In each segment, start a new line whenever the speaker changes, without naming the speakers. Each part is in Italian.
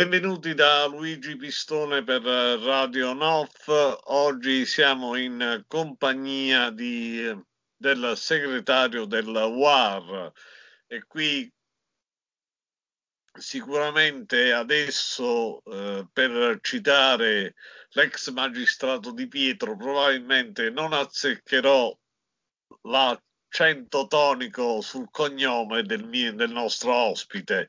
Benvenuti da Luigi Pistone per Radio Nof. Oggi siamo in compagnia di, del segretario del WAR e qui sicuramente adesso eh, per citare l'ex magistrato di Pietro probabilmente non azzeccherò l'accento tonico sul cognome del, mio, del nostro ospite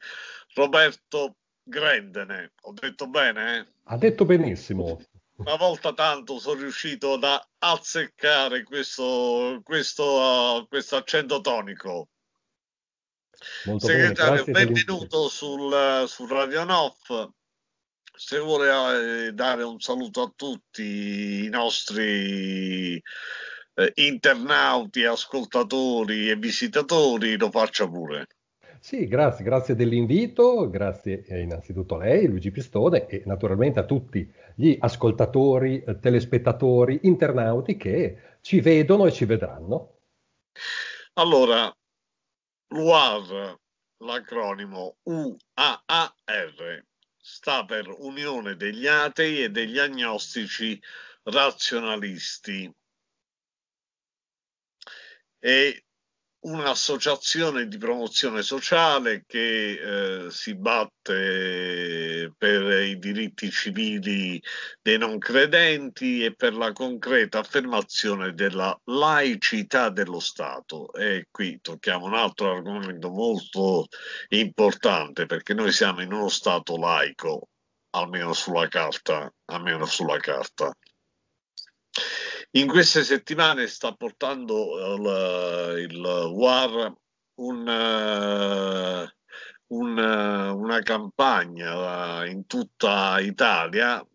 Roberto Grendene, ho detto bene? Eh?
Ha detto benissimo.
Una volta tanto sono riuscito ad azzeccare questo, questo, uh, questo accento tonico. Molto Segretario, bene, benvenuto sul, sul Radio Nof. Se vuole eh, dare un saluto a tutti i nostri eh, internauti, ascoltatori e visitatori, lo faccia pure.
Sì, grazie, grazie dell'invito, grazie eh, innanzitutto a lei, Luigi Pistone, e naturalmente a tutti gli ascoltatori, eh, telespettatori, internauti che ci vedono e ci vedranno.
Allora, l'UAR, l'acronimo UAAR, sta per Unione degli Atei e degli Agnostici Razionalisti. E un'associazione di promozione sociale che eh, si batte per i diritti civili dei non credenti e per la concreta affermazione della laicità dello Stato. E qui tocchiamo un altro argomento molto importante perché noi siamo in uno Stato laico, almeno sulla carta, almeno sulla carta in queste settimane sta portando il, il WAR un, uh, un, uh, una campagna in tutta Italia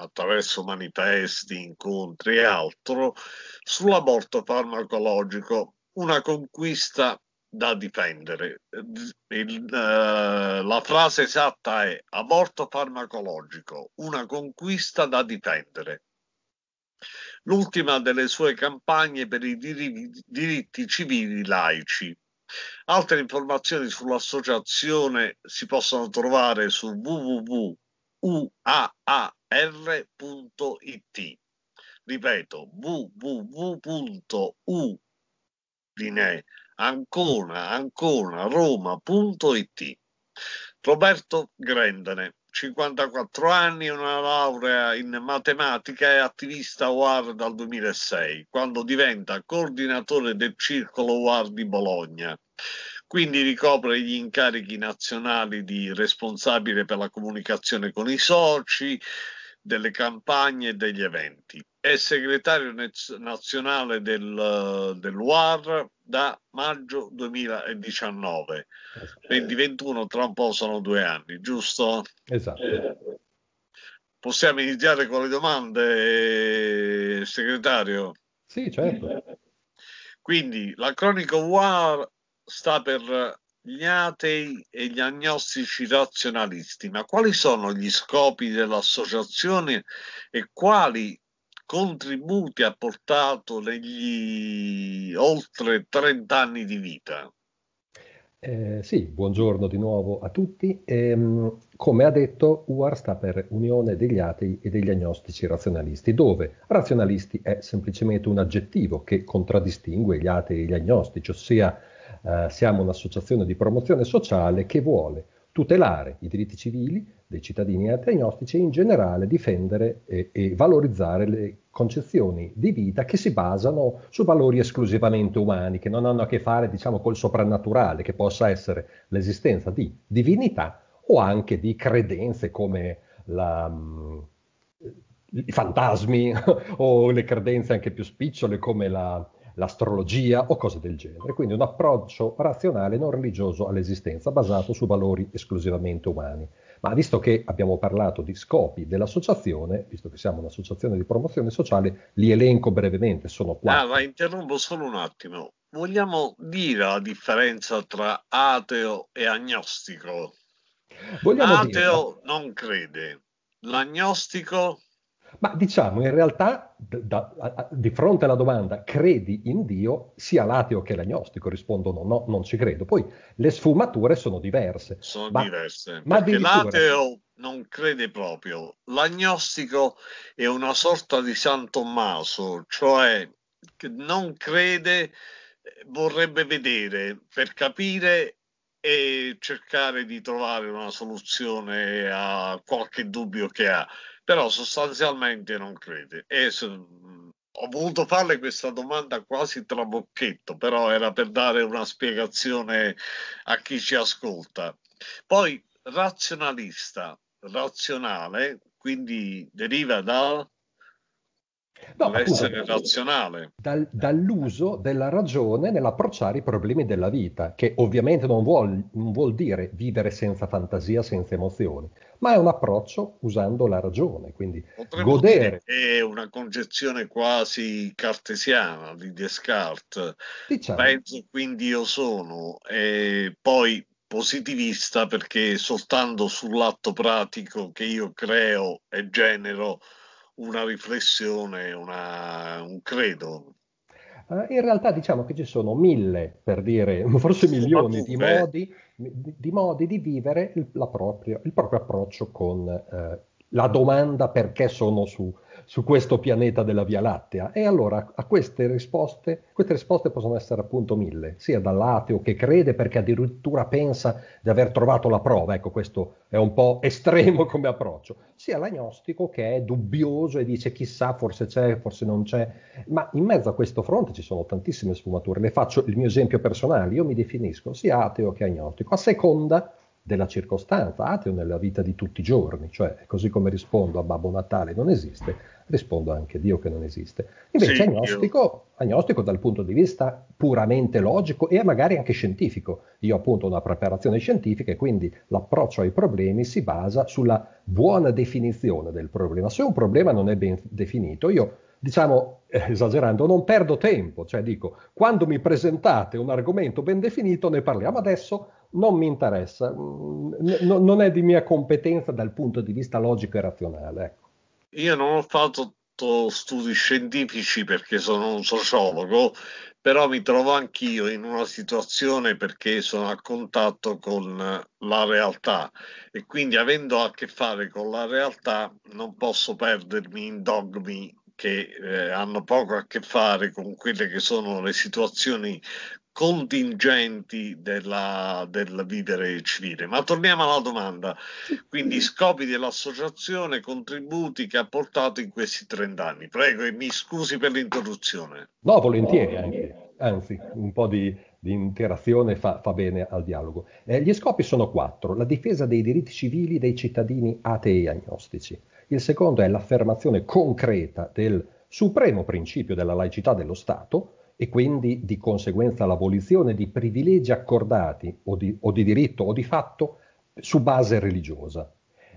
attraverso manifesti, incontri e altro sull'aborto farmacologico, una conquista da difendere. Il, uh, la frase esatta è aborto farmacologico, una conquista da difendere l'ultima delle sue campagne per i diritti, civili laici. Altre informazioni sull'associazione si possono trovare su www.uaar.it. Ripeto, www.u ancona, ancona, roma.it. Roberto Grendene 54 anni, una laurea in matematica e attivista UAR dal 2006, quando diventa coordinatore del circolo UAR di Bologna. Quindi ricopre gli incarichi nazionali di responsabile per la comunicazione con i soci, delle campagne e degli eventi. È segretario nazionale del, dell'UAR da maggio 2019. 2021 tra un po' sono due anni, giusto?
Esatto.
Possiamo iniziare con le domande, segretario?
Sì, certo.
Quindi l'acronico UAR sta per gli atei e gli agnostici razionalisti, ma quali sono gli scopi dell'associazione e quali contributi ha portato negli oltre 30 anni di vita?
Eh, sì, buongiorno di nuovo a tutti. Ehm, come ha detto, UAR sta per Unione degli Atei e degli Agnostici Razionalisti, dove razionalisti è semplicemente un aggettivo che contraddistingue gli atei e gli agnostici, ossia eh, siamo un'associazione di promozione sociale che vuole tutelare i diritti civili dei cittadini agnostici e in generale difendere e, e, valorizzare le concezioni di vita che si basano su valori esclusivamente umani, che non hanno a che fare diciamo col soprannaturale, che possa essere l'esistenza di divinità o anche di credenze come la, mm, i fantasmi o le credenze anche più spicciole come la, l'astrologia o cose del genere. Quindi un approccio razionale non religioso all'esistenza basato su valori esclusivamente umani. Ma visto che abbiamo parlato di scopi dell'associazione, visto che siamo un'associazione di promozione sociale, li elenco brevemente, sono quattro.
Ah, interrompo solo un attimo. Vogliamo dire la differenza tra ateo e agnostico? Vogliamo ateo dire... non crede, l'agnostico
Ma diciamo, in realtà, da, da, di fronte alla domanda credi in Dio, sia l'ateo che l'agnostico rispondono no, non ci credo. Poi le sfumature sono diverse.
Sono ma, diverse. Ma perché l'ateo non crede proprio. L'agnostico è una sorta di San Tommaso, cioè che non crede, vorrebbe vedere per capire e cercare di trovare una soluzione a qualche dubbio che ha però sostanzialmente non crede. E, ho voluto farle questa domanda quasi trabocchetto, però era per dare una spiegazione a chi ci ascolta. Poi razionalista, razionale, quindi deriva da No, l'essere appunto, razionale.
Dal, dall'uso della ragione nell'approcciare i problemi della vita, che ovviamente non vuol, non vuol, dire vivere senza fantasia, senza emozioni, ma è un approccio usando la ragione, quindi Potremmo godere.
è una concezione quasi cartesiana di Descartes. Diciamo. Penso quindi io sono, e poi positivista perché soltanto sull'atto pratico che io creo e genero una riflessione, una, un credo.
Uh, in realtà diciamo che ci sono mille, per dire, forse milioni di modi, di, di modi, di vivere il, propria, il proprio approccio con uh, la domanda perché sono su, su questo pianeta della Via Lattea. E allora a queste risposte, queste risposte possono essere appunto mille, sia dall'ateo che crede perché addirittura pensa di aver trovato la prova, ecco questo è un po' estremo come approccio, sia l'agnostico che è dubbioso e dice chissà forse c'è, forse non c'è, ma in mezzo a questo fronte ci sono tantissime sfumature. Le faccio il mio esempio personale, io mi definisco sia ateo che agnostico, a seconda della circostanza, ateo nella vita di tutti i giorni, cioè così come rispondo a Babbo Natale non esiste, rispondo anche a Dio che non esiste. Invece sì, agnostico, agnostico, dal punto di vista puramente logico e magari anche scientifico. Io ho appunto una preparazione scientifica e quindi l'approccio ai problemi si basa sulla buona definizione del problema. Se un problema non è ben definito, io diciamo, eh, esagerando, non perdo tempo, cioè dico, quando mi presentate un argomento ben definito ne parliamo adesso, non mi interessa, mm, n- non è di mia competenza dal punto di vista logico e razionale. Ecco.
Io non ho fatto studi scientifici perché sono un sociologo, però mi trovo anch'io in una situazione perché sono a contatto con la realtà e quindi avendo a che fare con la realtà non posso perdermi in dogmi che eh, hanno poco a che fare con quelle che sono le situazioni contingenti della, del vivere civile. Ma torniamo alla domanda. Quindi scopi dell'associazione, contributi che ha portato in questi 30 anni. Prego e mi scusi per l'interruzione.
No, volentieri anche. Anzi, un po' di, di interazione fa, fa, bene al dialogo. Eh, gli scopi sono quattro. La difesa dei diritti civili dei cittadini atei e agnostici. Il secondo è l'affermazione concreta del supremo principio della laicità dello Stato, e quindi di conseguenza l'abolizione di privilegi accordati o di, o di diritto o di fatto su base religiosa.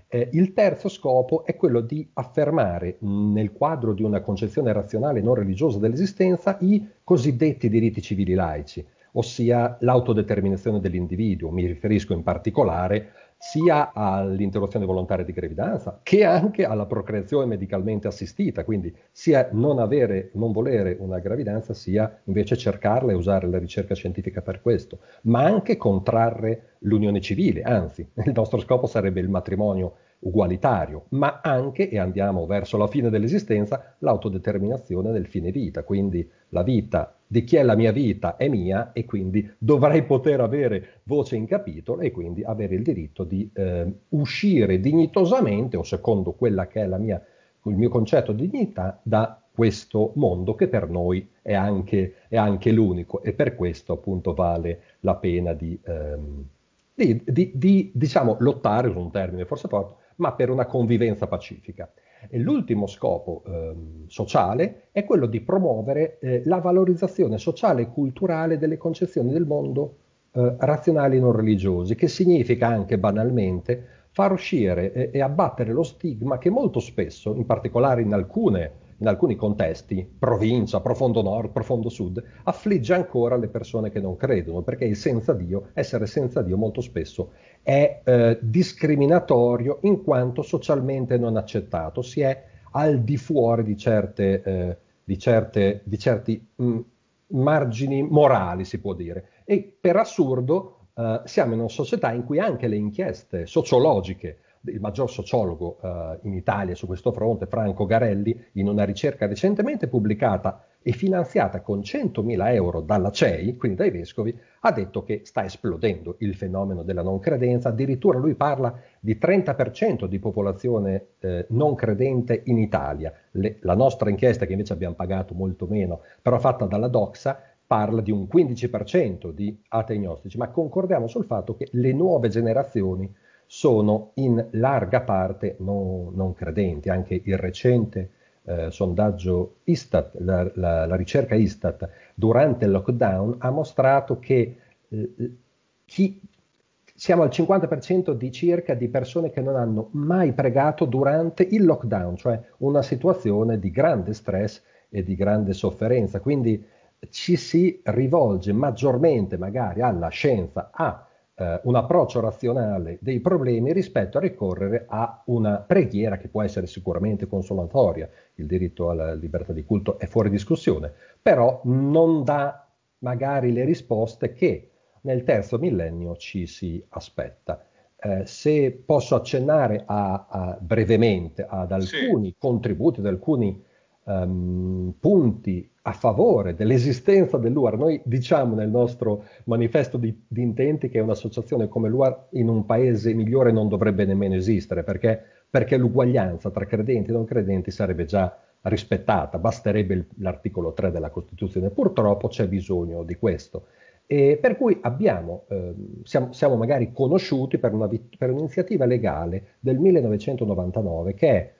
Eh, il terzo scopo è quello di affermare nel quadro di una concezione razionale non religiosa dell'esistenza i cosiddetti diritti civili laici, ossia l'autodeterminazione dell'individuo. Mi riferisco in particolare sia all'interruzione volontaria di gravidanza che anche alla procreazione medicalmente assistita, quindi sia non avere, non volere una gravidanza, sia invece cercarla e usare la ricerca scientifica per questo, ma anche contrarre l'unione civile, anzi, il nostro scopo sarebbe il matrimonio ugualitario, ma anche, e andiamo verso la fine dell'esistenza, l'autodeterminazione del fine vita, quindi la vita di chi è la mia vita è mia e quindi dovrei poter avere voce in capitolo e quindi avere il diritto di eh, uscire dignitosamente o secondo quella che è mia, il mio concetto di dignità da questo mondo che per noi è anche, è anche l'unico e per questo appunto vale la pena di, ehm, di, di, di diciamo, lottare, su un termine forse forte, ma per una convivenza pacifica. E l'ultimo scopo eh, sociale è quello di promuovere eh, la valorizzazione sociale e culturale delle concezioni del mondo eh, razionali non religiosi, che significa anche banalmente far uscire e, e abbattere lo stigma che molto spesso, in particolare in alcune in alcuni contesti, provincia, profondo nord, profondo sud, affligge ancora le persone che non credono, perché il senza Dio, essere senza Dio molto spesso è eh, discriminatorio in quanto socialmente non accettato, si è al di fuori di, certe, eh, di, certe, di certi mh, mm, margini morali, si può dire. E per assurdo eh, siamo in una società in cui anche le inchieste sociologiche il maggior sociologo eh, in Italia su questo fronte, Franco Garelli, in una ricerca recentemente pubblicata e finanziata con 100.000 euro dalla CEI, quindi dai vescovi, ha detto che sta esplodendo il fenomeno della non credenza, addirittura lui parla di 30% di popolazione eh, non credente in Italia. Le, la nostra inchiesta, che invece abbiamo pagato molto meno, però fatta dalla Doxa, parla di un 15% di atei gnostici, ma concordiamo sul fatto che le nuove generazioni sono in larga parte no, non credenti, anche il recente eh, sondaggio Istat, la, la, la, ricerca Istat durante il lockdown ha mostrato che eh, chi, siamo al 50% di circa di persone che non hanno mai pregato durante il lockdown, cioè una situazione di grande stress e di grande sofferenza. Quindi ci si rivolge maggiormente magari alla scienza, a eh, un approccio razionale dei problemi rispetto a ricorrere a una preghiera che può essere sicuramente consolatoria. Il diritto alla libertà di culto è fuori discussione, però non dà magari le risposte che nel terzo millennio ci si aspetta. Eh, se posso accennare a, a brevemente ad alcuni sì. contributi, ad alcuni um, punti a favore dell'esistenza dell'UAR. Noi diciamo nel nostro manifesto di, di, intenti che un'associazione come l'UAR in un paese migliore non dovrebbe nemmeno esistere, perché, perché l'uguaglianza tra credenti e non credenti sarebbe già rispettata, basterebbe l'articolo 3 della Costituzione. Purtroppo c'è bisogno di questo. E per cui abbiamo, eh, siamo, siamo, magari conosciuti per, una, per un'iniziativa legale del 1999 che è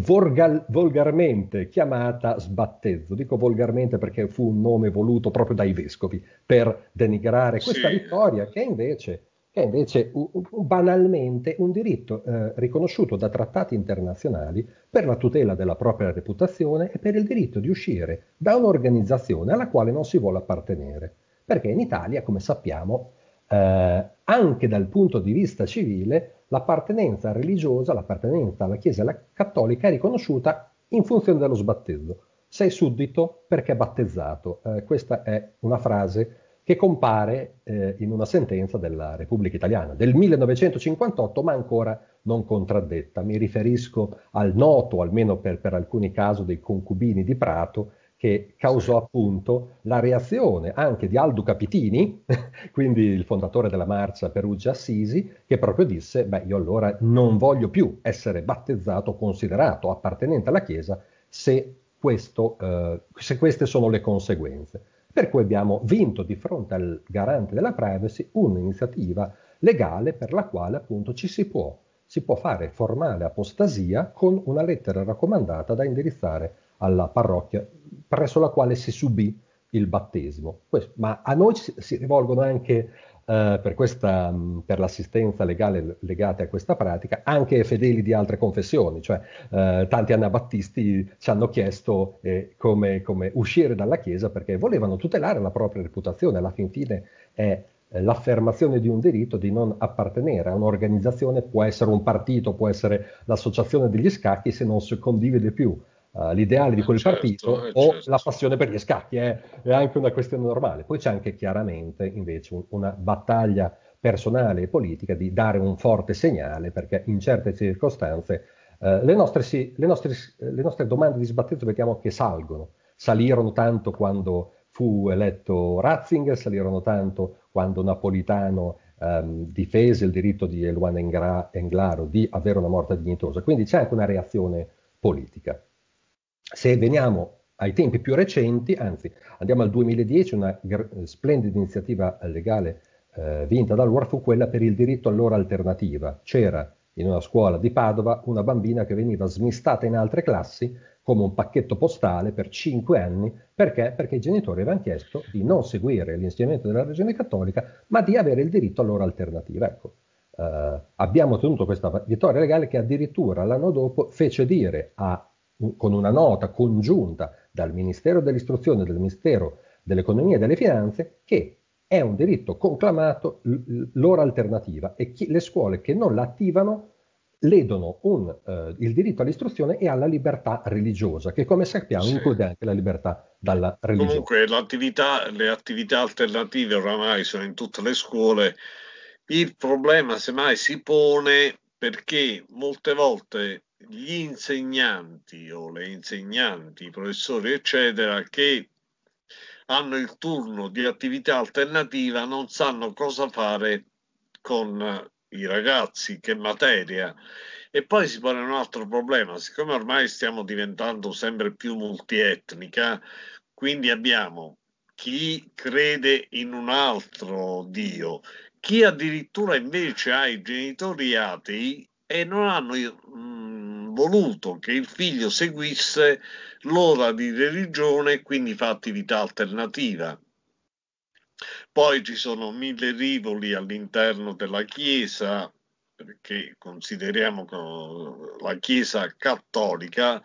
volgal, volgarmente chiamata sbattezzo. Dico volgarmente perché fu un nome voluto proprio dai vescovi per denigrare questa sì. vittoria che invece, che è invece u, u, banalmente un diritto eh, riconosciuto da trattati internazionali per la tutela della propria reputazione e per il diritto di uscire da un'organizzazione alla quale non si vuole appartenere. Perché in Italia, come sappiamo, eh, anche dal punto di vista civile, l'appartenenza religiosa, l'appartenenza alla Chiesa cattolica è riconosciuta in funzione dello sbattezzo. Sei suddito perché battezzato. Eh, questa è una frase che compare eh, in una sentenza della Repubblica Italiana del 1958, ma ancora non contraddetta. Mi riferisco al noto, almeno per, per alcuni casi, dei concubini di Prato, che causò appunto la reazione anche di Aldo Capitini, quindi il fondatore della marcia Perugia Assisi, che proprio disse, beh io allora non voglio più essere battezzato, considerato appartenente alla Chiesa, se, questo, eh, se queste sono le conseguenze. Per cui abbiamo vinto di fronte al garante della privacy un'iniziativa legale per la quale appunto ci si può, si può fare formale apostasia con una lettera raccomandata da indirizzare alla parrocchia presso la quale si subì il battesimo. Ma a noi si, rivolgono anche Uh, per, questa, um, per, l'assistenza legale legata a questa pratica, anche fedeli di altre confessioni, cioè uh, tanti anabattisti ci hanno chiesto eh, come, come, uscire dalla Chiesa perché volevano tutelare la propria reputazione, alla fin fine è eh, l'affermazione di un diritto di non appartenere a un'organizzazione, può essere un partito, può essere l'associazione degli scacchi se non si condivide più uh, l'ideale di quel certo, partito eh, o certo. la passione per gli scacchi, è, è, anche una questione normale. Poi c'è anche chiaramente invece un, una battaglia personale e politica di dare un forte segnale perché in certe circostanze uh, le, nostre, sì, le, nostre, le, nostre, domande di sbattezzo vediamo che salgono, salirono tanto quando fu eletto Ratzinger, salirono tanto quando Napolitano um, difese il diritto di Eluana Englaro di avere una morte dignitosa, quindi c'è anche una reazione politica. Se veniamo ai tempi più recenti, anzi andiamo al 2010, una gr- splendida iniziativa legale eh, vinta dall'UR fu quella per il diritto all'ora alternativa. C'era in una scuola di Padova una bambina che veniva smistata in altre classi come un pacchetto postale per cinque anni, perché? Perché i genitori avevano chiesto di non seguire l'insegnamento della Regione Cattolica, ma di avere il diritto all'ora alternativa. Ecco, eh, abbiamo ottenuto questa vittoria legale che addirittura l'anno dopo fece dire a con una nota congiunta dal Ministero dell'Istruzione e dal Ministero dell'Economia e delle Finanze che è un diritto conclamato l'ora alternativa e chi, le scuole che non la attivano ledono un, uh, il diritto all'istruzione e alla libertà religiosa, che come sappiamo sì. include anche la libertà dalla religione.
Comunque le attività alternative oramai sono in tutte le scuole. Il problema semmai si pone perché molte volte gli insegnanti o le insegnanti, i professori, eccetera, che hanno il turno di attività alternativa non sanno cosa fare con i ragazzi, che materia. E poi si pone un altro problema, siccome ormai stiamo diventando sempre più multietnica, quindi abbiamo chi crede in un altro Dio, chi addirittura invece ha i genitori atei e non hanno voluto che il figlio seguisse l'ora di religione e quindi fa attività alternativa. Poi ci sono mille rivoli all'interno della Chiesa, perché consideriamo la Chiesa cattolica,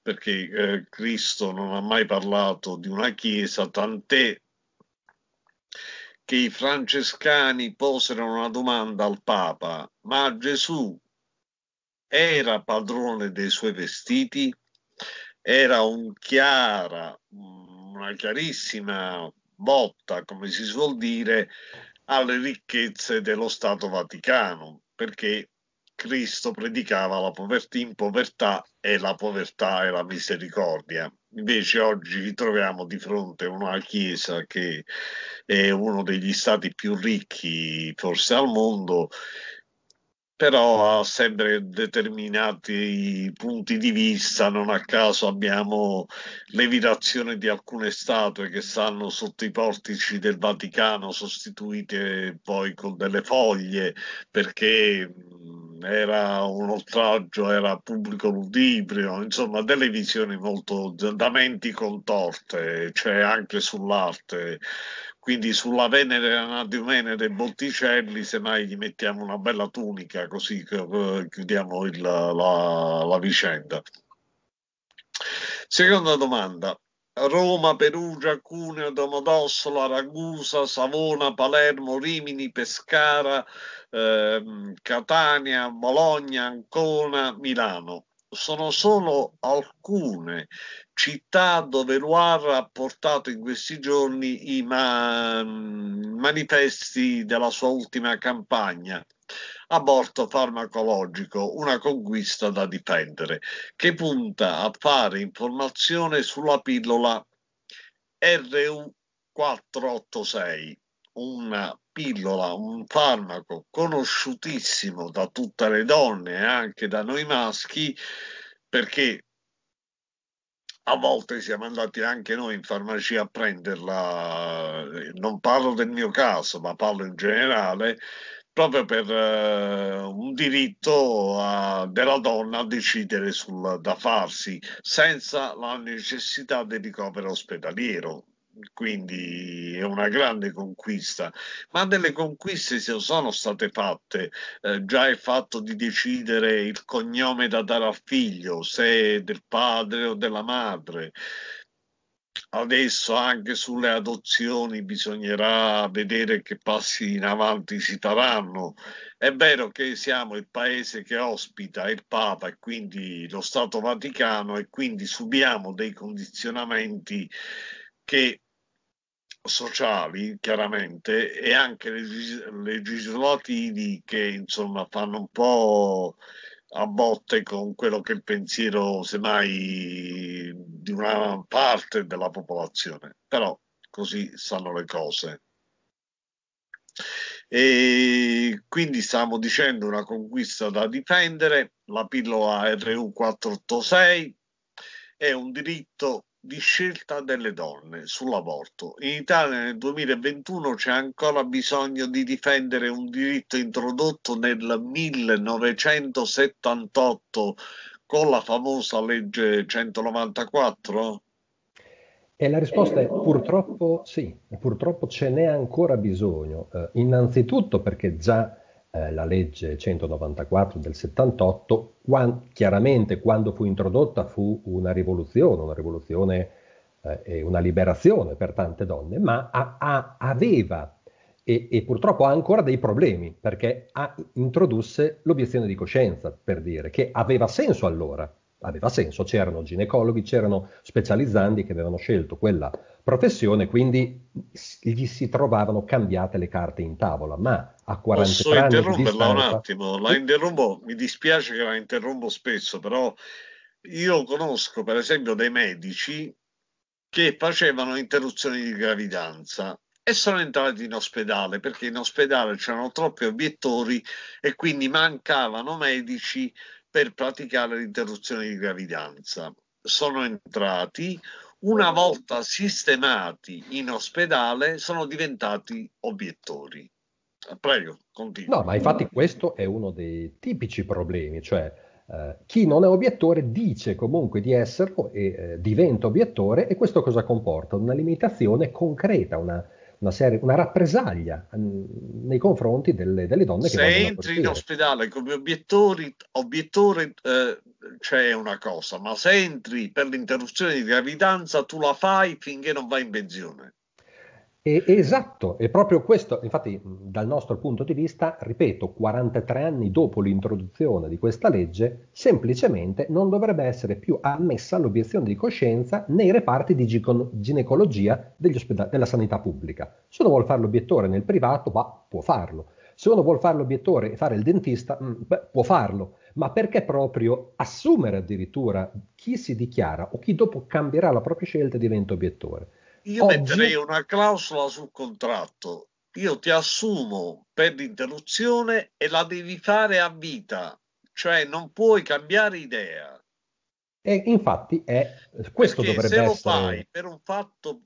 perché eh, Cristo non ha mai parlato di una Chiesa, tant'è che i francescani posero una domanda al Papa, ma Gesù era padrone dei suoi vestiti? Era un chiara, una chiarissima botta, come si suol dire, alle ricchezze dello Stato Vaticano, perché Cristo predicava la povertà in povertà e la povertà e la misericordia. Invece oggi ci troviamo di fronte a una Chiesa che è uno degli stati più ricchi forse al mondo però ha sempre determinati punti di vista, non a caso abbiamo levitazioni di alcune statue che stanno sotto i portici del Vaticano, sostituite poi con delle foglie, perché era un oltraggio, era pubblico ludibrio, insomma delle visioni molto da menti contorte, c'è anche sull'arte quindi sulla Venere Anadiomene Botticelli semmai gli mettiamo una bella tunica così eh, chiudiamo il, la, la vicenda seconda domanda Roma, Perugia, Cuneo, Domodossola, Ragusa, Savona, Palermo, Rimini, Pescara, eh, Catania, Bologna, Ancona, Milano. Sono solo alcune città dove Loire ha portato in questi giorni i ma- manifesti della sua ultima campagna. Aborto farmacologico, una conquista da difendere, che punta a fare informazione sulla pillola RU486, una pillola, un farmaco conosciutissimo da tutte le donne e anche da noi maschi, perché a volte siamo andati anche noi in farmacia a prenderla, non parlo del mio caso, ma parlo in generale, proprio per uh, un diritto uh, della donna a decidere sul da farsi senza la necessità del ricovero ospedaliero quindi è una grande conquista, ma delle conquiste sono state fatte, eh, già il fatto di decidere il cognome da dare al figlio, se del padre o della madre. Adesso anche sulle adozioni bisognerà vedere che passi in avanti si faranno. È vero che siamo il paese che ospita il Papa e quindi lo Stato Vaticano e quindi subiamo dei condizionamenti che sociali chiaramente e anche legis- legislativi che insomma fanno un po' a botte con quello che è il pensiero semmai di una parte della popolazione. Però così stanno le cose. E quindi stiamo dicendo una conquista da difendere la pillola RU 486 è un diritto di scelta delle donne sull'aborto. In Italia nel 2021 c'è ancora bisogno di difendere un diritto introdotto nel 1978 con la famosa legge 194?
E la risposta è purtroppo sì, purtroppo ce n'è ancora bisogno. Eh, innanzitutto perché già eh, la legge 194 del 78, quando, chiaramente quando fu introdotta fu una rivoluzione, una rivoluzione eh, e una liberazione per tante donne, ma a, a, aveva e, e, purtroppo ha ancora dei problemi perché ha, introdusse l'obiezione di coscienza, per dire, che aveva senso allora, aveva senso, c'erano ginecologi, c'erano specializzanti che avevano scelto quella professione, quindi gli si trovavano cambiate le carte in tavola, ma a 40
Posso
anni
interromperla
distanza...
un attimo? La interrompo, mi dispiace che la interrompo spesso, però io conosco per esempio dei medici che facevano interruzioni di gravidanza e sono entrati in ospedale perché in ospedale c'erano troppi obiettori e quindi mancavano medici per praticare l'interruzione di gravidanza. Sono entrati, una volta sistemati in ospedale, sono diventati obiettori. Prego, continua.
No, ma infatti questo è uno dei tipici problemi, cioè eh, chi non è obiettore dice comunque di esserlo e eh, diventa obiettore e questo cosa comporta? Una limitazione concreta, una, una, serie, una rappresaglia mm, nei confronti delle, delle donne
Se
che
Se entri in ospedale come obiettori, obiettore eh, c'è una cosa, ma se entri per l'interruzione di gravidanza tu la fai finché non vai in pensione.
E, esatto, è proprio questo, infatti dal nostro punto di vista, ripeto, 43 anni dopo l'introduzione di questa legge, semplicemente non dovrebbe essere più ammessa l'obiezione di coscienza nei reparti di ginecologia della sanità pubblica. Se uno vuole fare l'obiettore nel privato, va, può farlo. Se uno vuole fare l'obiettore e fare il dentista, mm, beh, può farlo. Ma perché proprio assumere addirittura chi si dichiara o chi dopo cambierà la propria scelta diventa obiettore?
Io Oggi... metterei una clausola sul contratto. Io ti assumo per l'interruzione e la devi fare a vita, cioè non puoi cambiare idea.
E infatti è questo
Perché
dovrebbe
se
essere.
Se lo fai per un fatto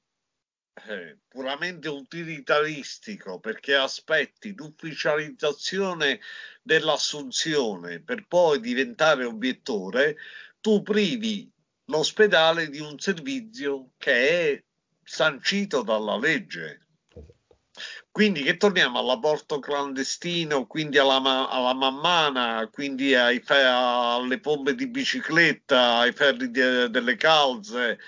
eh, puramente utilitaristico, perché aspetti l'ufficializzazione dell'assunzione per poi diventare obiettore, tu privi l'ospedale di un servizio che è sancito dalla legge. Quindi che torniamo all'aborto clandestino, quindi alla, alla mammana, quindi ai, alle pompe di bicicletta, ai ferri di, delle calze,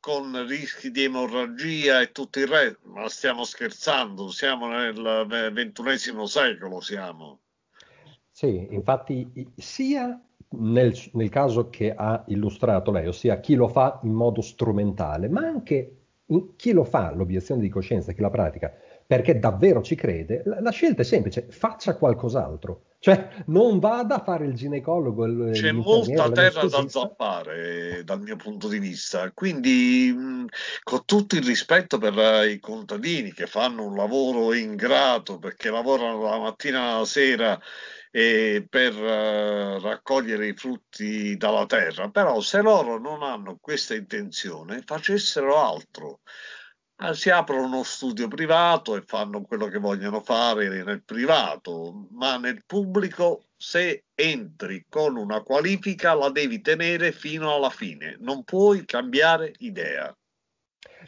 con rischi di emorragia e tutto il resto. Ma stiamo scherzando, siamo nel ventunesimo secolo, siamo.
Sì, infatti sia nel, nel caso che ha illustrato lei, ossia chi lo fa in modo strumentale, ma anche chi lo fa l'obiezione di coscienza, chi la pratica, perché davvero ci crede, la, la scelta è semplice, faccia qualcos'altro. Cioè, non vada a fare il ginecologo. Il,
C'è molta terra da zappare dal mio punto di vista. Quindi, mh, con tutto il rispetto per i contadini che fanno un lavoro ingrato perché lavorano la mattina alla sera e per raccogliere i frutti dalla terra, però se loro non hanno questa intenzione, facessero altro. Uh, si aprono uno studio privato e fanno quello che vogliono fare nel privato, ma nel pubblico se entri con una qualifica la devi tenere fino alla fine, non puoi cambiare idea.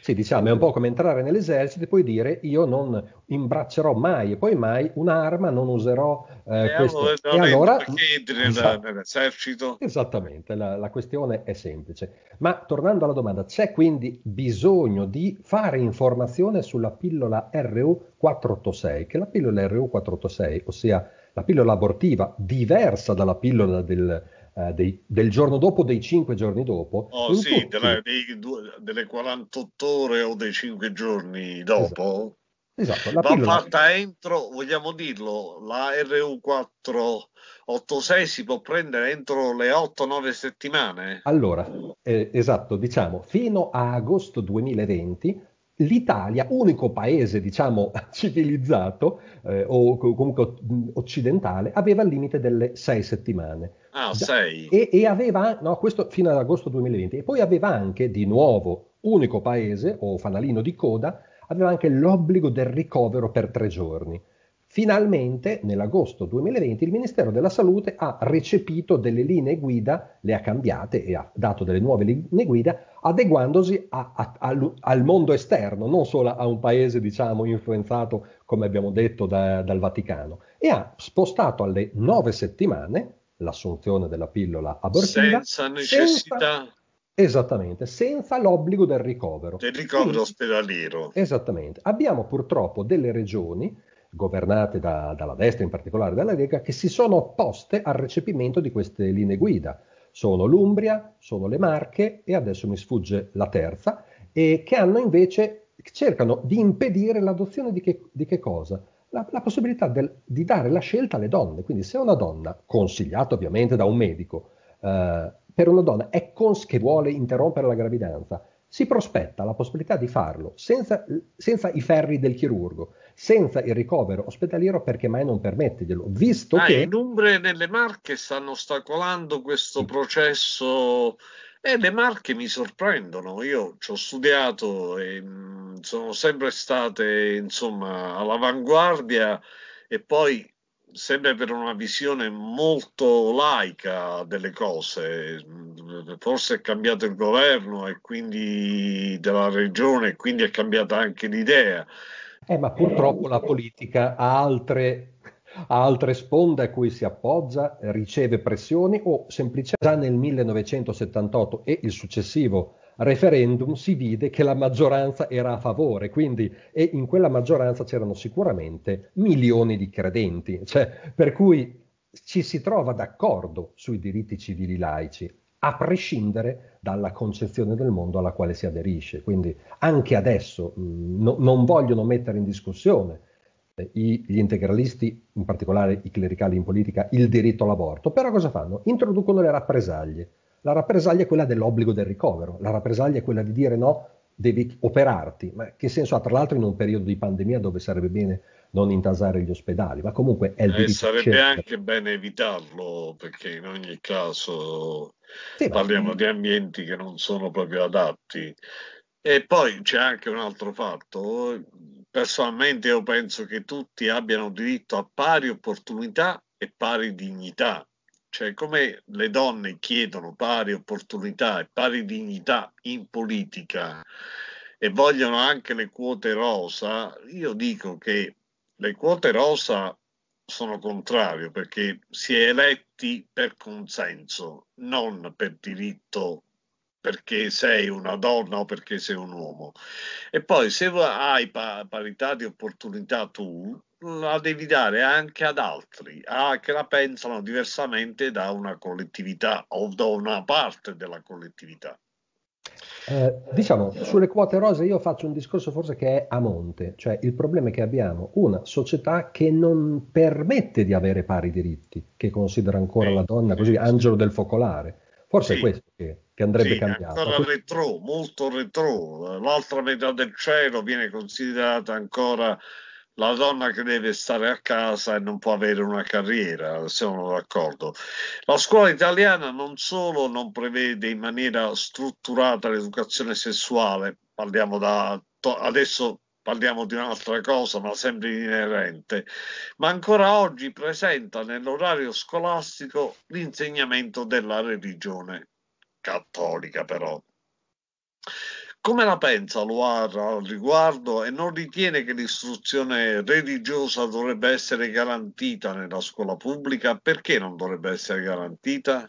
Sì, diciamo, è un po' come entrare nell'esercito e poi dire io non imbraccerò mai e poi mai un'arma, non userò eh, e questo.
Allora, e allora perché entri nell'esercito?
Esattamente, la, la, questione è semplice. Ma tornando alla domanda, c'è quindi bisogno di fare informazione sulla pillola RU486, che la pillola RU486, ossia la pillola abortiva diversa dalla pillola del eh, dei, del giorno dopo, dei cinque giorni dopo.
Oh sì, tutti... delle, dei, delle 48 ore o dei cinque giorni dopo. Esatto. esatto Va fatta entro, vogliamo dirlo, la RU486 si può prendere entro le 8-9 settimane?
Allora, eh, esatto, diciamo, fino a agosto 2020 l'Italia, unico paese, diciamo, civilizzato eh, o comunque occidentale, aveva il limite delle sei settimane.
Ah, sei.
E, e, aveva, no, questo fino ad agosto 2020, e poi aveva anche, di nuovo, unico paese o fanalino di coda, aveva anche l'obbligo del ricovero per tre giorni. Finalmente, nell'agosto 2020, il Ministero della Salute ha recepito delle linee guida, le ha cambiate e ha dato delle nuove linee guida, adeguandosi a, a, al, al, mondo esterno, non solo a un paese, diciamo, influenzato, come abbiamo detto, da, dal Vaticano, e ha spostato alle nove settimane l'assunzione della pillola abortiva
senza necessità
senza, Esattamente, senza l'obbligo del ricovero.
Del ricovero Quindi, ospedaliero.
Esattamente. Abbiamo purtroppo delle regioni, governate da, dalla destra, in particolare dalla Lega, che si sono opposte al recepimento di queste linee guida. Sono l'Umbria, sono le Marche e adesso mi sfugge la terza, e che hanno invece, cercano di impedire l'adozione di che, di che cosa? La, la possibilità del, di dare la scelta alle donne. Quindi se una donna, consigliata ovviamente da un medico, eh, per una donna cons- che vuole interrompere la gravidanza, si prospetta la possibilità di farlo senza, senza, i ferri del chirurgo, senza il ricovero ospedaliero perché mai non permetteglielo, visto
ah,
che...
In Umbria e nelle Marche stanno ostacolando questo processo e le Marche mi sorprendono, io ci ho studiato e mh, sono sempre state insomma all'avanguardia e poi sempre per una visione molto laica delle cose. Forse è cambiato il governo e quindi della regione e quindi è cambiata anche l'idea.
Eh, ma purtroppo la politica ha altre, ha altre sponde a cui si appoggia, riceve pressioni o semplicemente già nel 1978 e il successivo referendum si vide che la maggioranza era a favore, quindi e in quella maggioranza c'erano sicuramente milioni di credenti, cioè, per cui ci si trova d'accordo sui diritti civili laici, a prescindere dalla concezione del mondo alla quale si aderisce. Quindi anche adesso mh, no, non vogliono mettere in discussione eh, i, gli integralisti, in particolare i clericali in politica, il diritto all'aborto, però cosa fanno? Introducono le rappresaglie la rappresaglia è quella dell'obbligo del ricovero, la rappresaglia è quella di dire no, devi operarti. Ma che senso ha tra l'altro in un periodo di pandemia dove sarebbe bene non intasare gli ospedali? Ma comunque è il
eh, Sarebbe anche bene evitarlo perché in ogni caso sì, parliamo ma... di ambienti che non sono proprio adatti. E poi c'è anche un altro fatto. Personalmente io penso che tutti abbiano diritto a pari opportunità e pari dignità cioè come le donne chiedono pari opportunità e pari dignità in politica e vogliono anche le quote rosa, io dico che le quote rosa sono contrario perché si è eletti per consenso, non per diritto perché sei una donna o perché sei un uomo. E poi se hai parità di opportunità tu, la devi dare anche ad altri a, che la pensano diversamente da una collettività o da una parte della collettività.
Eh, diciamo, sulle quote rose io faccio un discorso forse che è a monte, cioè il problema è che abbiamo una società che non permette di avere pari diritti, che considera ancora sì, la donna così sì, angelo del focolare. Forse sì. è questo che, che andrebbe cambiato.
Ancora retro, molto retro. L'altra metà del cielo viene considerata ancora la donna che deve stare a casa e non può avere una carriera, siamo d'accordo. La scuola italiana non solo non prevede in maniera strutturata l'educazione sessuale, parliamo da adesso parliamo di un'altra cosa, ma sempre inerente, ma ancora oggi presenta nell'orario scolastico l'insegnamento della religione cattolica però. Come la pensa Loar al riguardo e non ritiene che l'istruzione religiosa dovrebbe essere garantita nella scuola pubblica? Perché non dovrebbe essere garantita?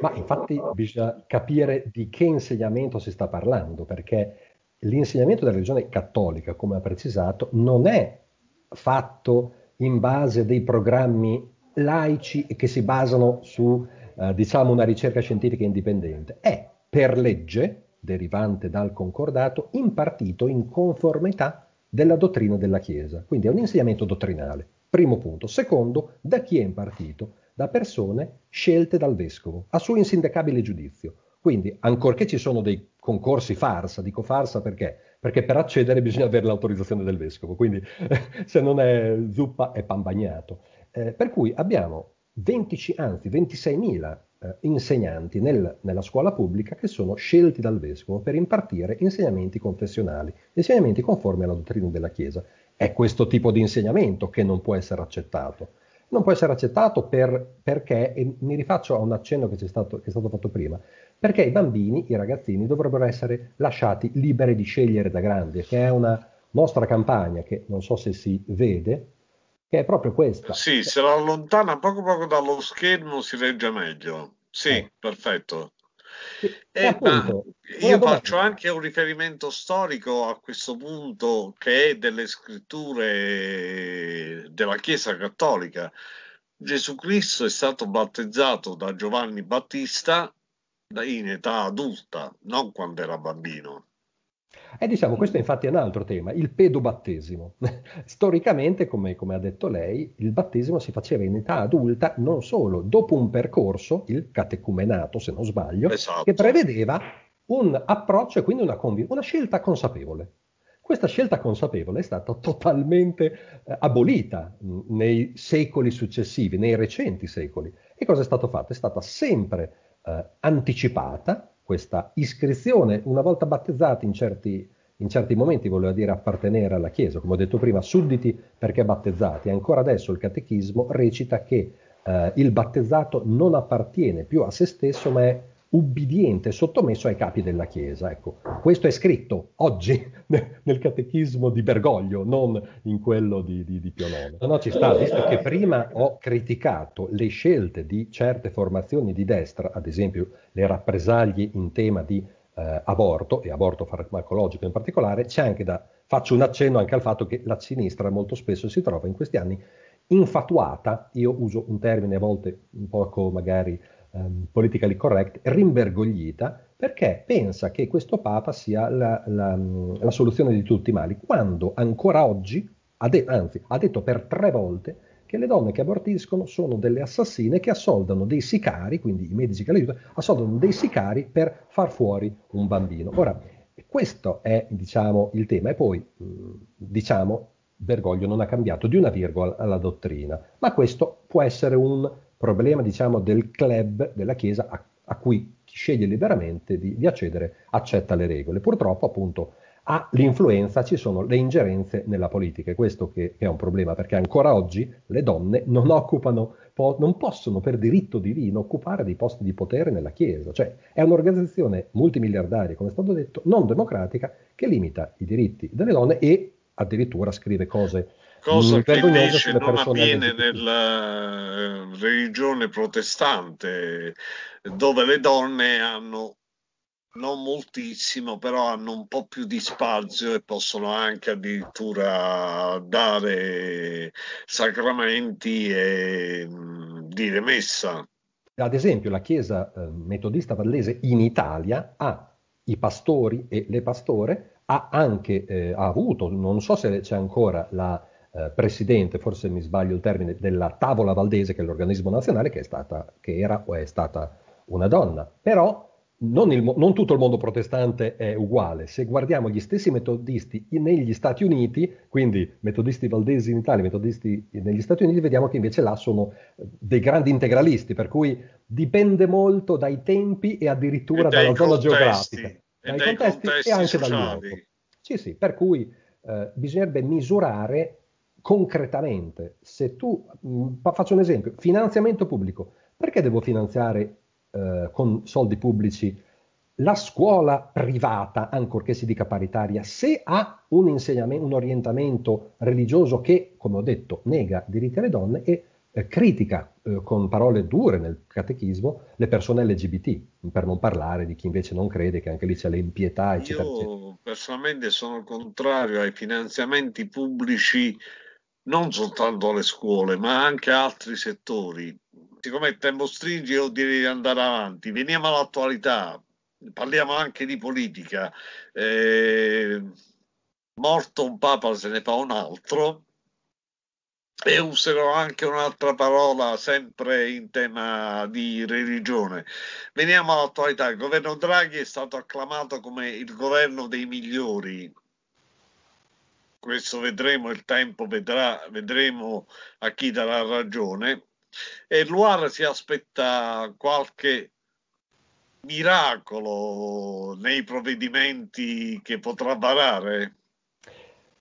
Ma infatti bisogna capire di che insegnamento si sta parlando, perché l'insegnamento della religione cattolica, come ha precisato, non è fatto in base a dei programmi laici che si basano su, eh, diciamo, una ricerca scientifica indipendente. È per legge derivante dal concordato impartito in conformità della dottrina della Chiesa. Quindi è un insegnamento dottrinale. Primo punto. Secondo, da chi è impartito? Da persone scelte dal vescovo, a suo insindacabile giudizio. Quindi, ancorché ci sono dei concorsi farsa, dico farsa perché? Perché per accedere bisogna avere l'autorizzazione del vescovo, quindi se non è zuppa è pan bagnato. Eh, per cui abbiamo 20, anzi 26.000 eh, insegnanti nel, nella scuola pubblica che sono scelti dal vescovo per impartire insegnamenti confessionali, insegnamenti conformi alla dottrina della Chiesa. È questo tipo di insegnamento che non può essere accettato. Non può essere accettato per, perché, e mi rifaccio a un accenno che, stato, che è stato fatto prima, perché i bambini, i ragazzini dovrebbero essere lasciati liberi di scegliere da grandi, che è una nostra campagna che non so se si vede, che è proprio questa.
Sì, se la allontana poco poco dallo schermo si legge meglio. Sì, eh. perfetto. E, appunto, io faccio anche un riferimento storico a questo punto che è delle scritture della Chiesa Cattolica. Gesù Cristo è stato battezzato da Giovanni Battista in età adulta, non quando era bambino.
E diciamo, questo infatti è un altro tema, il pedobattesimo. Storicamente, come, come, ha detto lei, il battesimo si faceva in età adulta non solo, dopo un percorso, il catecumenato se non sbaglio, esatto. che prevedeva un approccio e quindi una, conv- una scelta consapevole. Questa scelta consapevole è stata totalmente eh, abolita mh, nei secoli successivi, nei recenti secoli. E cosa è stato fatto? È stata sempre eh, anticipata questa iscrizione, una volta battezzati in certi, in certi momenti, voleva dire appartenere alla Chiesa, come ho detto prima, sudditi perché battezzati. Ancora adesso il catechismo recita che eh, il battezzato non appartiene più a se stesso, ma è ubbidiente, sottomesso ai capi della Chiesa. Ecco, questo è scritto oggi nel catechismo di Bergoglio, non in quello di, di, di Pio IX. No, no, ci sta, visto che prima ho criticato le scelte di certe formazioni di destra, ad esempio le rappresaglie in tema di eh, aborto, e aborto farmacologico in particolare, c'è anche da, faccio un accenno anche al fatto che la sinistra molto spesso si trova in questi anni infatuata, io uso un termine a volte un poco magari um, politically correct, rimbergoglita perché pensa che questo Papa sia la, la, la soluzione di tutti i mali, quando ancora oggi, ha de- anzi ha detto per tre volte che le donne che abortiscono sono delle assassine che assoldano dei sicari, quindi i medici che le aiutano, assoldano dei sicari per far fuori un bambino. Ora, questo è diciamo, il tema e poi diciamo Bergoglio non ha cambiato di una virgola la dottrina, ma questo può essere un problema diciamo, del club della Chiesa a, a cui chi sceglie liberamente di, di, accedere accetta le regole. Purtroppo appunto ha l'influenza, ci sono le ingerenze nella politica e questo che, che è un problema perché ancora oggi le donne non occupano, po- non possono per diritto divino occupare dei posti di potere nella Chiesa, cioè è un'organizzazione multimiliardaria, come è stato detto, non democratica che limita i diritti delle donne e addirittura scrive cose
cosa che invece non avviene nella eh, religione protestante, dove le donne hanno non moltissimo, però hanno un po' più di spazio e possono anche addirittura dare sacramenti e mh, dire messa.
Ad esempio, la Chiesa eh, metodista vallese in Italia ha i pastori e le pastore, ha anche eh, ha avuto, non so se c'è ancora la eh, presidente, forse mi sbaglio il termine, della Tavola Valdese, che è l'organismo nazionale, che, è stata, che era o è stata una donna. Però non, il, non, tutto il mondo protestante è uguale. Se guardiamo gli stessi metodisti negli Stati Uniti, quindi metodisti valdesi in Italia, metodisti negli Stati Uniti, vediamo che invece là sono eh, dei grandi integralisti, per cui dipende molto dai tempi e addirittura e dalla zona geografica, dai, dai contesti, contesti, e anche sociali. dal luogo. Sì, sì, per cui eh, bisognerebbe misurare concretamente, se tu, mh, mm, faccio un esempio, finanziamento pubblico, perché devo finanziare eh, con soldi pubblici la scuola privata, ancorché si dica paritaria, se ha un insegnamento, un orientamento religioso che, come ho detto, nega diritti alle donne e eh, critica eh, con parole dure nel catechismo le persone LGBT, per non parlare di chi invece non crede che anche lì c'è l'impietà, eccetera.
Io
eccetera.
personalmente sono contrario ai finanziamenti pubblici non soltanto alle scuole, ma anche a altri settori. Siccome il tempo stringe, io direi di andare avanti. Veniamo all'attualità, parliamo anche di politica. Eh, morto un papa se ne fa un altro e userò anche un'altra parola sempre in tema di religione. Veniamo all'attualità. Il governo Draghi è stato acclamato come il governo dei migliori questo vedremo, il tempo vedrà, vedremo a chi darà ragione. E Luar si aspetta qualche miracolo nei provvedimenti che potrà varare?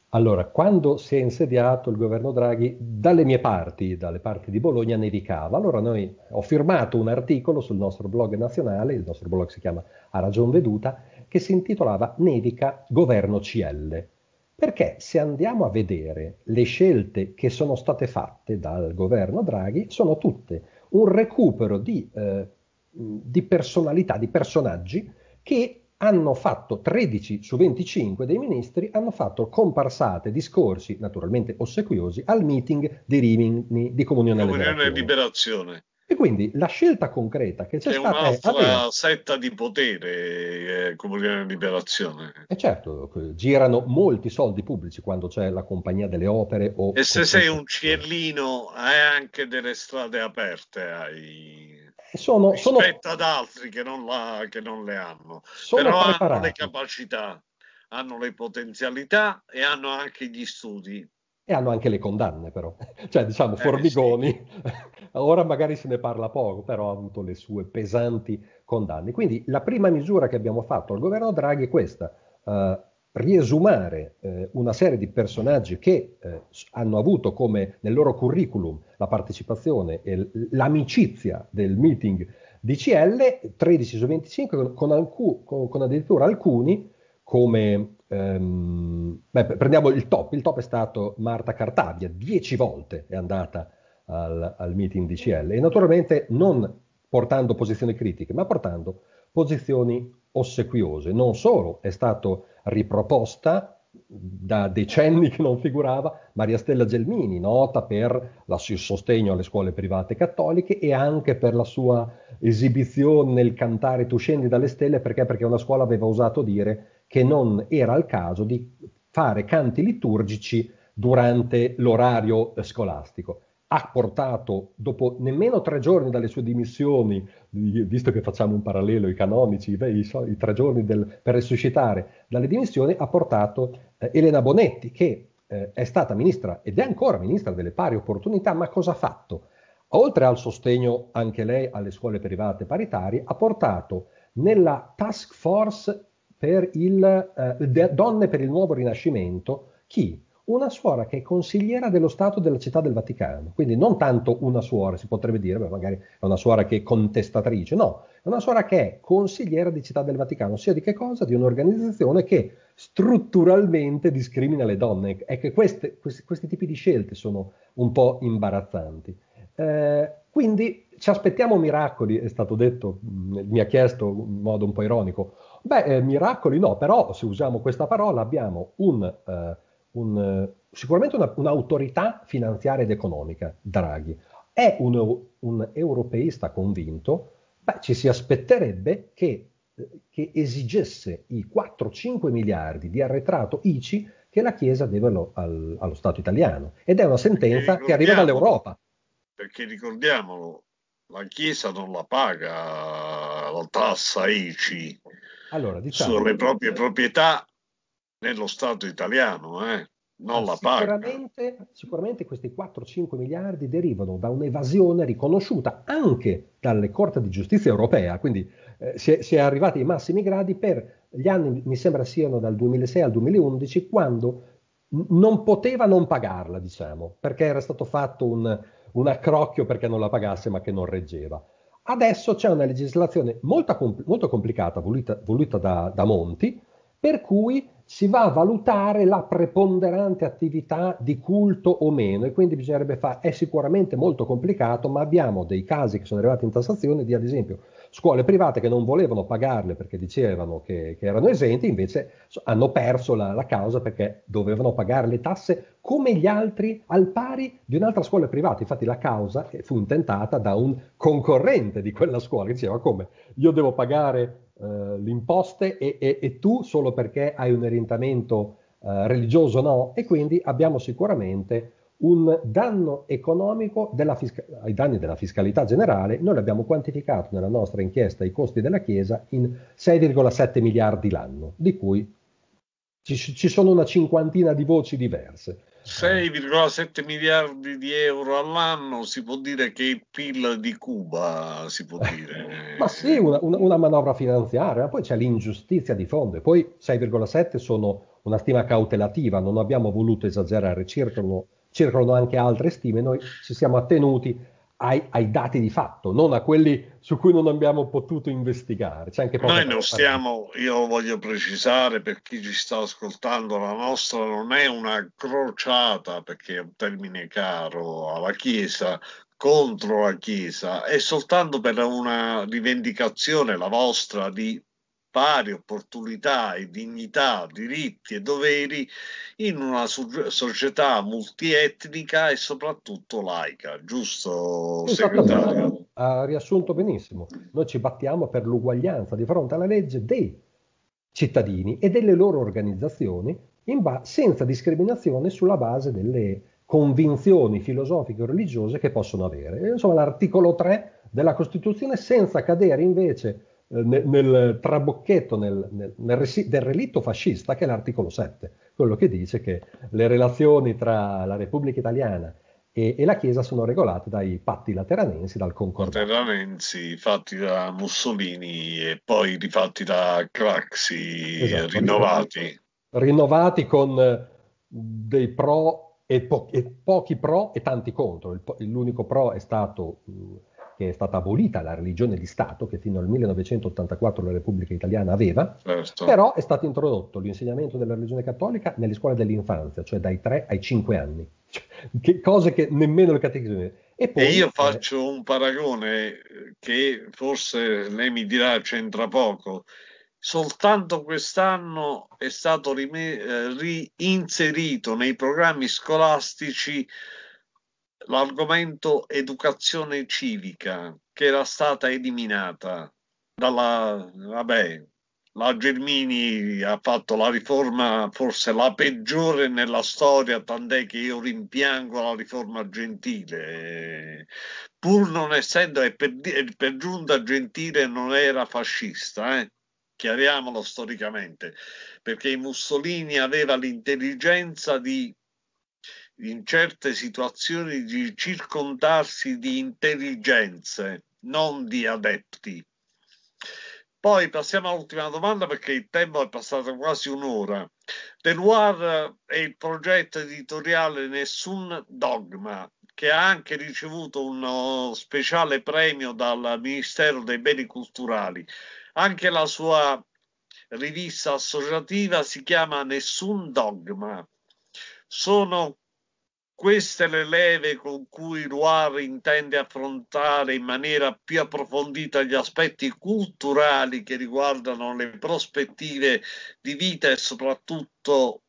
Allora, quando si è insediato il governo Draghi, dalle mie parti, dalle parti di Bologna, nevicava. Allora noi ho firmato un articolo sul nostro blog nazionale, il nostro blog si chiama A Ragion Veduta, che si intitolava Nevica Governo CL. Perché se andiamo a vedere le scelte che sono state fatte dal governo Draghi, sono tutte un recupero di eh, di personalità, di personaggi che hanno fatto 13 su 25 dei ministri hanno fatto comparsate, discorsi naturalmente ossequiosi al meeting di Rimini di Comunione,
Comunione e Liberazione.
E quindi la scelta concreta che c'è
è
stata
un'altra è avere... setta di potere, eh, Comunione Liberazione.
E certo, girano molti soldi pubblici quando c'è la compagnia delle opere. O,
e se sei un ciellino hai anche delle strade aperte ai
sono,
rispetto sono, ad altri che non, la, che non le hanno. Però preparati. hanno le capacità, hanno le potenzialità e hanno anche gli studi.
E hanno anche le condanne, però. cioè, diciamo, Formigoni, eh, sì. ora magari se ne parla poco, però ha avuto le sue pesanti condanne. Quindi la prima misura che abbiamo fatto al governo Draghi è questa. Uh, riesumare eh, una serie di personaggi che eh, hanno avuto come nel loro curriculum la partecipazione e l'amicizia del meeting DCL, 13 su 25, con, alcu- con, con addirittura alcuni come ehm, beh, prendiamo il top, il top è stato Marta Cartabia, 10 volte è andata al, al meeting DCL e naturalmente non portando posizioni critiche, ma portando posizioni ossequiose. Non solo è stato riproposta da decenni che non figurava Maria Stella Gelmini, nota per il sostegno alle scuole private cattoliche e anche per la sua esibizione nel cantare Tu scendi dalle stelle perché? perché una scuola aveva osato dire che non era il caso di fare canti liturgici durante l'orario scolastico ha portato, dopo nemmeno tre giorni dalle sue dimissioni, visto che facciamo un parallelo ai canonici, i, i tre giorni del, per risuscitare dalle dimissioni, ha portato eh, Elena Bonetti, che eh, è stata ministra ed è ancora ministra delle pari opportunità, ma cosa ha fatto? Oltre al sostegno anche lei alle scuole private paritarie, ha portato nella task force per il eh, Donne per il Nuovo Rinascimento chi? una suora che è consigliera dello Stato della Città del Vaticano, quindi non tanto una suora, si potrebbe dire, beh, magari è una suora che è contestatrice, no, è una suora che è consigliera di Città del Vaticano, sia di che cosa? Di un'organizzazione che strutturalmente discrimina le donne. È che queste, questi, questi tipi di scelte sono un po' imbarazzanti. Eh, quindi ci aspettiamo miracoli, è stato detto, mi ha chiesto in modo un po' ironico. Beh, eh, miracoli no, però se usiamo questa parola abbiamo un... Eh, un, sicuramente una, un'autorità finanziaria ed economica, Draghi. È un, un europeista convinto, beh, ci si aspetterebbe che, che esigesse i 4-5 miliardi di arretrato ICI che la Chiesa deve allo, al, allo Stato italiano. Ed è una sentenza che arriva dall'Europa.
Perché ricordiamolo, la Chiesa non la paga la tassa ICI allora, diciamo, sulle proprie proprietà nello Stato italiano, eh? non la
sicuramente, paga. Sicuramente questi 4-5 miliardi derivano da un'evasione riconosciuta anche dalle Corte di Giustizia europea, quindi eh, si, è, si, è, arrivati ai massimi gradi per gli anni, mi sembra siano dal 2006 al 2011, quando non poteva non pagarla, diciamo, perché era stato fatto un, un accrocchio perché non la pagasse ma che non reggeva. Adesso c'è una legislazione molto, molto complicata voluta, voluta da, da Monti, per cui si va a valutare la preponderante attività di culto o meno e quindi bisognerebbe fare, è sicuramente molto complicato, ma abbiamo dei casi che sono arrivati in tassazione di ad esempio scuole private che non volevano pagarle perché dicevano che, che erano esenti, invece hanno perso la, la, causa perché dovevano pagare le tasse come gli altri al pari di un'altra scuola privata. Infatti la causa fu intentata da un concorrente di quella scuola che diceva come io devo pagare eh, imposte e, e, e, tu solo perché hai un orientamento eh, religioso no e quindi abbiamo sicuramente un danno economico fisca- ai danni della fiscalità generale, noi l'abbiamo quantificato nella nostra inchiesta i costi della Chiesa in 6,7 miliardi l'anno, di cui ci, ci sono una cinquantina di voci diverse.
6,7 miliardi di euro all'anno si può dire che il PIL di Cuba, si può dire.
ma sì, una, una, una, manovra finanziaria, ma poi c'è l'ingiustizia di fondo e poi 6,7 sono una stima cautelativa, non abbiamo voluto esagerare, circolano, circolano anche altre stime, noi ci siamo attenuti ai, ai, dati di fatto, non a quelli su cui non abbiamo potuto investigare.
Noi non stiamo, io voglio precisare per chi ci sta ascoltando, la nostra non è una crociata, perché è un termine caro alla Chiesa, contro la Chiesa, è soltanto per una rivendicazione, la vostra, di pari opportunità e dignità, diritti e doveri in una società multietnica e soprattutto laica, giusto segretario?
Ha riassunto benissimo. Noi ci battiamo per l'uguaglianza di fronte alla legge dei cittadini e delle loro organizzazioni ba- senza discriminazione sulla base delle convinzioni filosofiche o religiose che possono avere. Insomma, l'articolo 3 della Costituzione senza cadere invece nel, nel trabocchetto nel, nel, del relitto fascista, che è l'articolo 7, quello che dice che le relazioni tra la Repubblica Italiana e, e la Chiesa sono regolate dai patti lateranensi, dal concordato.
Lateranensi fatti da Mussolini e poi rifatti da Craxi, esatto, rinnovati.
Rinnovati con eh, dei pro e, po- e, pochi pro e tanti contro. Il, l'unico pro è stato che è stata abolita la religione di Stato, che fino al 1984 la Repubblica Italiana aveva, certo. però è stato introdotto l'insegnamento della religione cattolica nelle scuole dell'infanzia, cioè dai 3 ai 5 anni, che, cose che nemmeno il catechismo...
E, poi, e io faccio eh, un paragone che forse lei mi dirà c'entra poco. Soltanto quest'anno è stato rime- eh, reinserito nei programmi scolastici l'argomento educazione civica che era stata eliminata dalla vabbè la Germini ha fatto la riforma forse la peggiore nella storia, tant'è che io rimpiango la riforma gentile, pur non essendo, e per, per giunta gentile non era fascista, eh? chiariamolo storicamente, perché Mussolini aveva l'intelligenza di in certe situazioni di circondarsi di intelligenze, non di adepti. Poi passiamo all'ultima domanda perché il tempo è passato quasi un'ora. Deluar è il progetto editoriale Nessun Dogma, che ha anche ricevuto uno speciale premio dal Ministero dei Beni Culturali. Anche la sua rivista associativa si chiama Nessun Dogma. Sono queste le leve con cui Loire intende affrontare in maniera più approfondita gli aspetti culturali che riguardano le prospettive di vita e soprattutto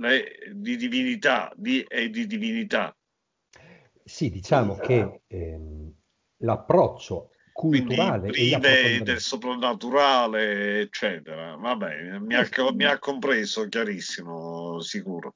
le, di divinità di, e di divinità.
Sì, diciamo che ehm, l'approccio culturale
Quindi prive del soprannaturale, eccetera. Vabbè, mi ha, mi ha compreso chiarissimo, sicuro.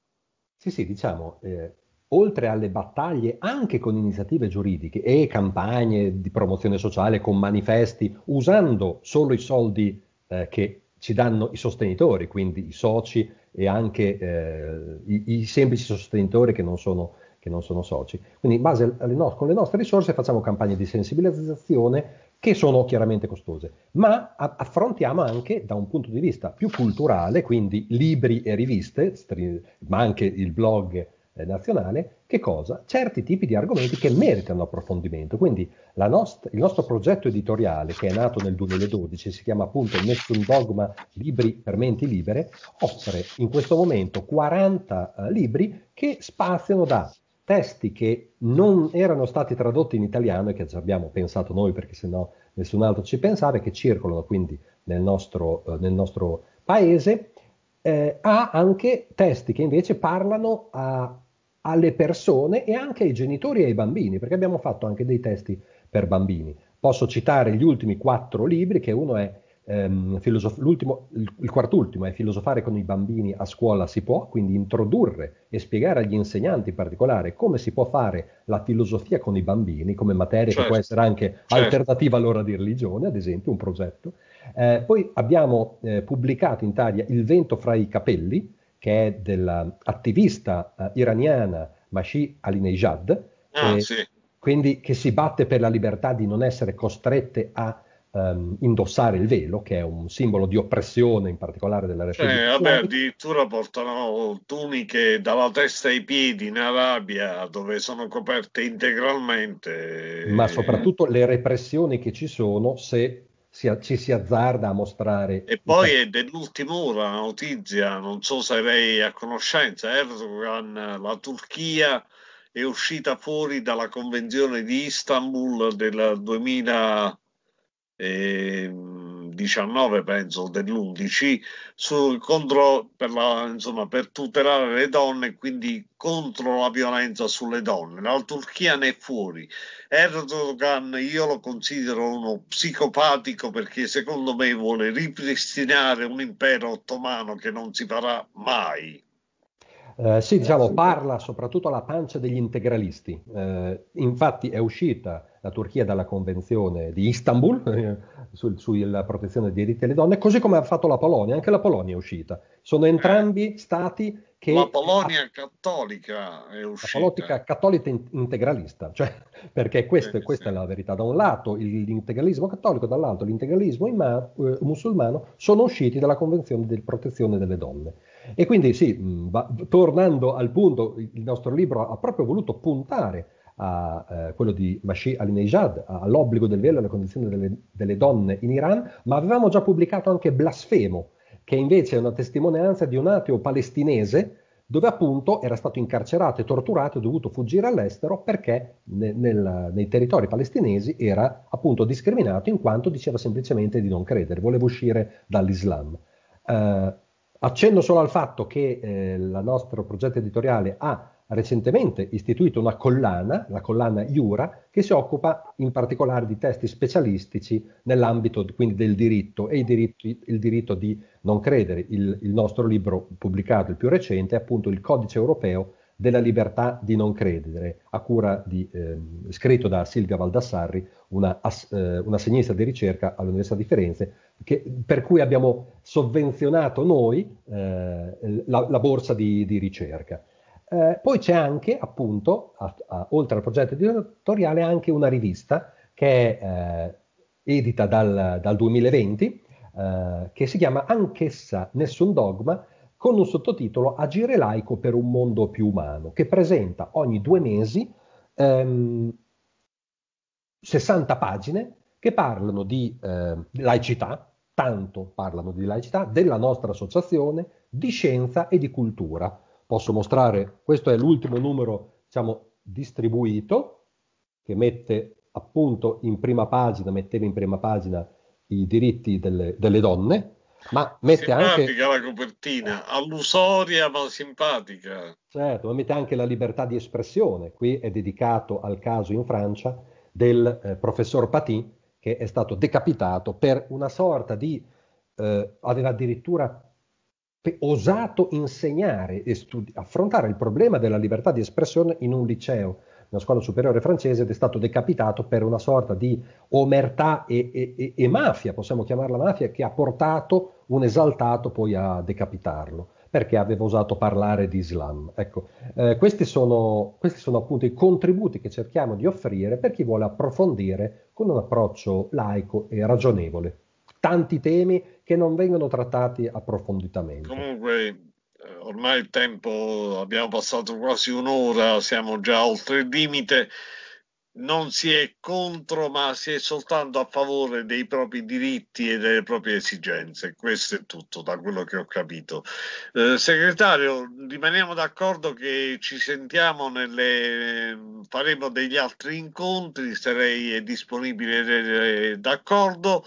Sì, sì, diciamo, eh, oltre alle battaglie anche con iniziative giuridiche e campagne di promozione sociale con manifesti, usando solo i soldi eh, che ci danno i sostenitori, quindi i soci e anche eh, i, i, semplici sostenitori che non sono, che non sono soci. Quindi no- con le nostre risorse facciamo campagne di sensibilizzazione che sono chiaramente costose, ma affrontiamo anche da un punto di vista più culturale, quindi libri e riviste, stri- ma anche il blog eh, nazionale, che cosa? Certi tipi di argomenti che meritano approfondimento. Quindi nost- il nostro progetto editoriale, che è nato nel 2012, si chiama appunto Nessun Dogma Libri per Menti Libere, offre in questo momento 40 uh, libri che spaziano da testi che non erano stati tradotti in italiano e che abbiamo pensato noi perché sennò nessun altro ci pensava e che circolano quindi nel nostro, eh, nel nostro paese, eh, ha anche testi che invece parlano a, alle persone e anche ai genitori e ai bambini, perché abbiamo fatto anche dei testi per bambini. Posso citare gli ultimi quattro libri, che uno è ehm, filosof- l'ultimo, il, quart'ultimo è filosofare con i bambini a scuola si può, quindi introdurre e spiegare agli insegnanti in particolare come si può fare la filosofia con i bambini come materia certo. che può certo. essere anche certo. alternativa all'ora di religione, ad esempio, un progetto. Eh, poi abbiamo eh, pubblicato in Italia Il vento fra i capelli, che è dell'attivista eh, iraniana Mashi Alinejad, ah, sì. quindi che si batte per la libertà di non essere costrette a um, indossare il velo, che è un simbolo di oppressione in particolare della Repubblica.
Cioè, vabbè, addirittura portano tuniche dalla testa ai piedi in Arabia dove sono coperte integralmente.
Ma soprattutto le repressioni che ci sono se si, ci si azzarda a mostrare.
E poi è dell'ultima ora la notizia, non so se lei è a conoscenza, Erdogan, la Turchia è uscita fuori dalla Convenzione di Istanbul del 2019, penso, dell'11, sul, contro, per, la, insomma, per tutelare le donne quindi contro la violenza sulle donne. La Turchia ne è fuori. Erdogan io lo considero uno psicopatico perché secondo me vuole ripristinare un impero ottomano che non si farà mai.
Eh, sì, diciamo, parla soprattutto alla pancia degli integralisti. Eh, infatti è uscita la Turchia dalla Convenzione di Istanbul eh, su, sulla protezione dei diritti delle donne, così come ha fatto la Polonia. Anche la Polonia è uscita. Sono entrambi stati che...
La Polonia cattolica è uscita.
La Polonia cattolica integralista, cioè, perché questo, eh, questa sì. è la verità. Da un lato l'integralismo cattolico, dall'altro l'integralismo ima, eh, musulmano sono usciti dalla Convenzione di protezione delle donne. E quindi sì, va, tornando al punto, il nostro libro ha proprio voluto puntare a eh, quello di Mashi al-Nejad, all'obbligo del velo e alle condizioni delle, delle, donne in Iran, ma avevamo già pubblicato anche Blasfemo, che invece è una testimonianza di un ateo palestinese dove appunto era stato incarcerato e torturato e dovuto fuggire all'estero perché ne, nel, nei territori palestinesi era appunto discriminato in quanto diceva semplicemente di non credere, voleva uscire dall'Islam. Uh, Accenno solo al fatto che eh, il nostro progetto editoriale ha recentemente istituito una collana, la collana Iura, che si occupa in particolare di testi specialistici nell'ambito quindi del diritto e il diritto, il diritto di non credere. Il, il, nostro libro pubblicato, il più recente, è appunto il Codice europeo della libertà di non credere, a cura di, eh, scritto da Silvia Valdassarri, una, eh, una segnista di ricerca all'Università di Firenze, che, per cui abbiamo sovvenzionato noi eh, la, la, borsa di, di ricerca. Eh, poi c'è anche, appunto, a, a, oltre al progetto editoriale, anche una rivista che è eh, edita dal, dal 2020, eh, che si chiama Anch'essa Nessun Dogma, con un sottotitolo Agire laico per un mondo più umano, che presenta ogni due mesi ehm, 60 pagine che parlano di eh, laicità, tanto parlano di laicità, della nostra associazione, di scienza e di cultura. Posso mostrare, questo è l'ultimo numero, diciamo, distribuito, che mette appunto in prima pagina, metteva in prima pagina i diritti delle, delle donne, ma mette
simpatica
anche...
la copertina, allusoria ma simpatica.
Certo, ma mette anche la libertà di espressione. Qui è dedicato al caso in Francia del eh, professor Paty che è stato decapitato per una sorta di... Eh, aveva addirittura osato insegnare e studi- affrontare il problema della libertà di espressione in un liceo una scuola superiore francese ed è stato decapitato per una sorta di omertà e, e, e mafia, possiamo chiamarla mafia, che ha portato un esaltato poi a decapitarlo perché aveva osato parlare di Islam. Ecco, eh, questi, sono, questi, sono, appunto i contributi che cerchiamo di offrire per chi vuole approfondire con un approccio laico e ragionevole tanti temi che non vengono trattati approfonditamente.
Comunque, eh, ormai il tempo, abbiamo passato quasi un'ora, siamo già oltre il limite, non si è contro, ma si è soltanto a favore dei propri diritti e delle proprie esigenze. Questo è tutto, da quello che ho capito. Eh, segretario, rimaniamo d'accordo che ci sentiamo nelle... faremo degli altri incontri, sarei disponibile d'accordo.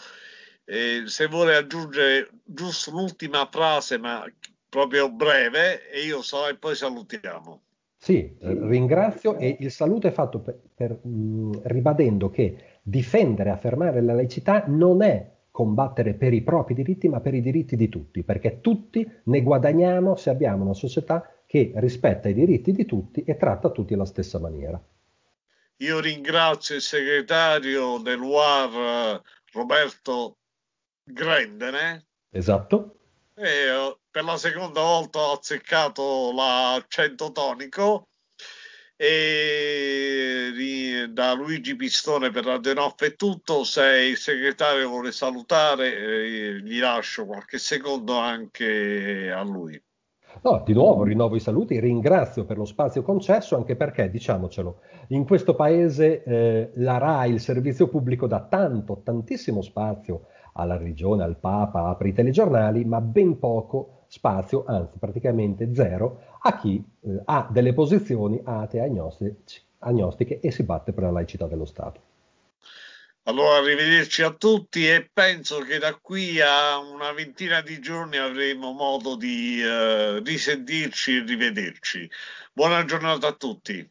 Eh, se vuole aggiungere giusto l'ultima frase, ma proprio breve e io so e poi salutiamo.
Sì, ringrazio e il saluto è fatto per, per, mh, ribadendo che difendere e affermare la laicità non è combattere per i propri diritti, ma per i diritti di tutti, perché tutti ne guadagniamo se abbiamo una società che rispetta i diritti di tutti e tratta tutti alla stessa maniera.
Io ringrazio il segretario dell'UAR Roberto Grendene.
Esatto.
E per la seconda volta ho azzeccato l'accento tonico e da Luigi Pistone per Radio Noff è tutto se il segretario vuole salutare eh, gli lascio qualche secondo anche a lui
No, di nuovo rinnovo i saluti, ringrazio per lo spazio concesso, anche perché, diciamocelo, in questo paese eh, la RAI, il servizio pubblico, dà tanto, tantissimo spazio alla religione, al Papa, apre i telegiornali, ma ben poco spazio, anzi praticamente zero, a chi eh, ha delle posizioni atee agnostiche e si batte per la laicità dello Stato.
Allora, arrivederci a tutti e penso che da qui a una ventina di giorni avremo modo di uh, risentirci e rivederci. Buona giornata a tutti.